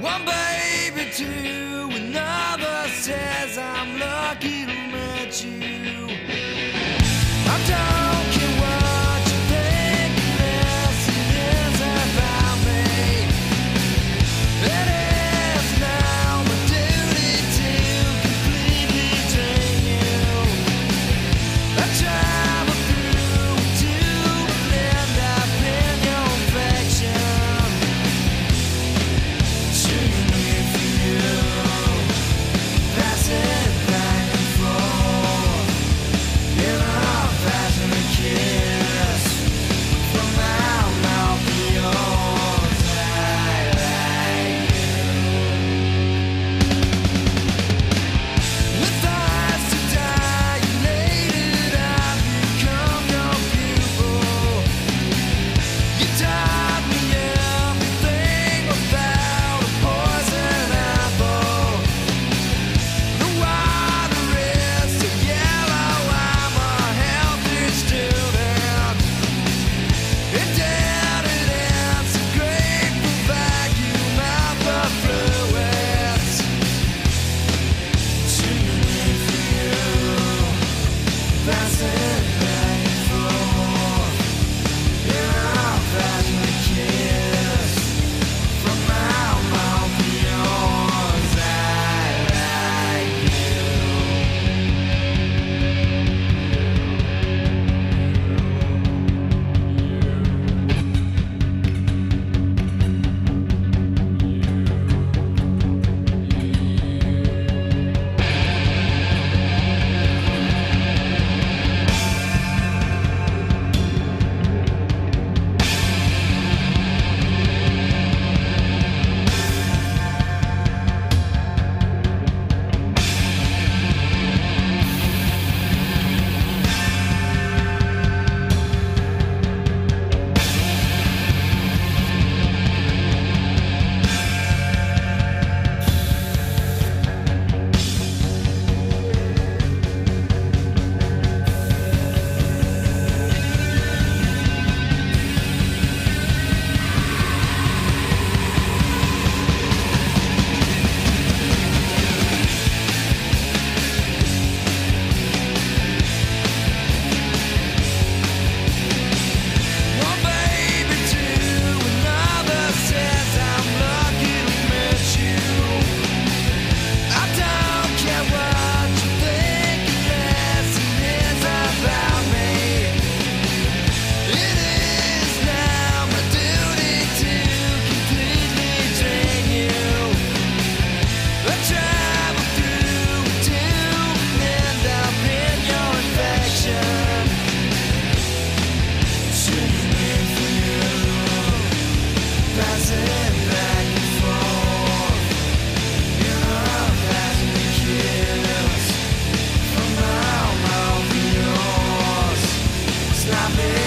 One baby, two, another says I'm lucky to meet you. you down. my bed.